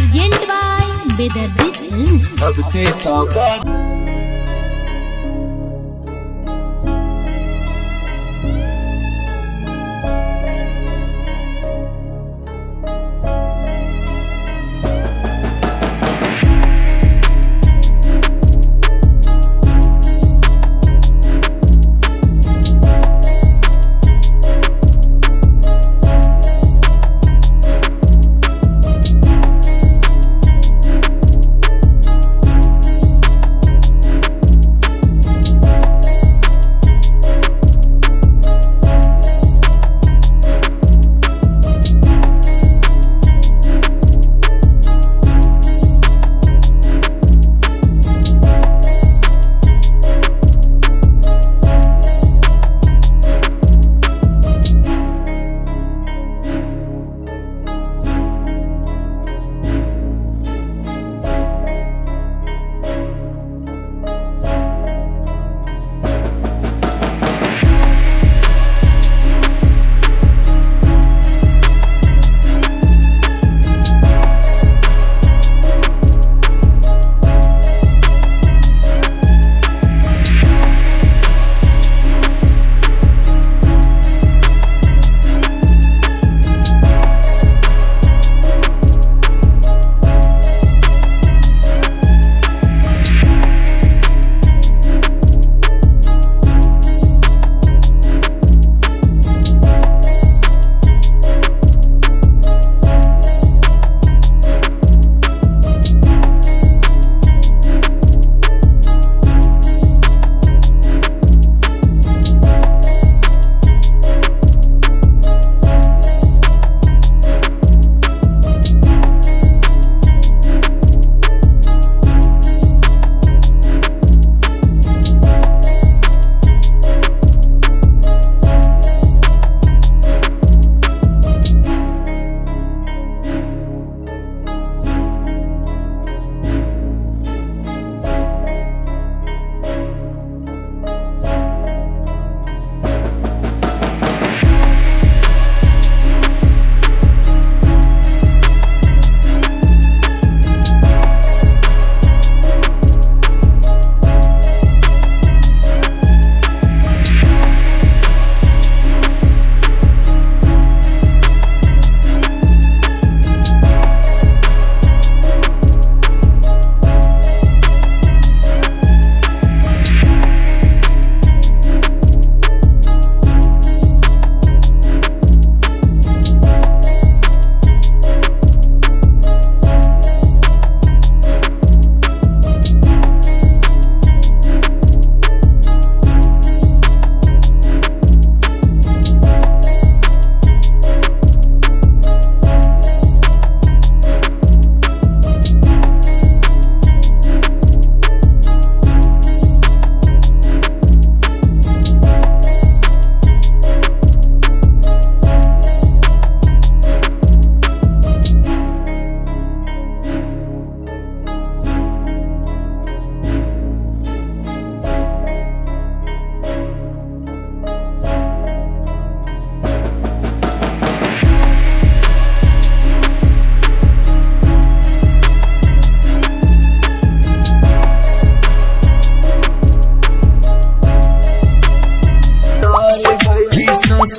Present by Bedardit Films. तो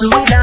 sweet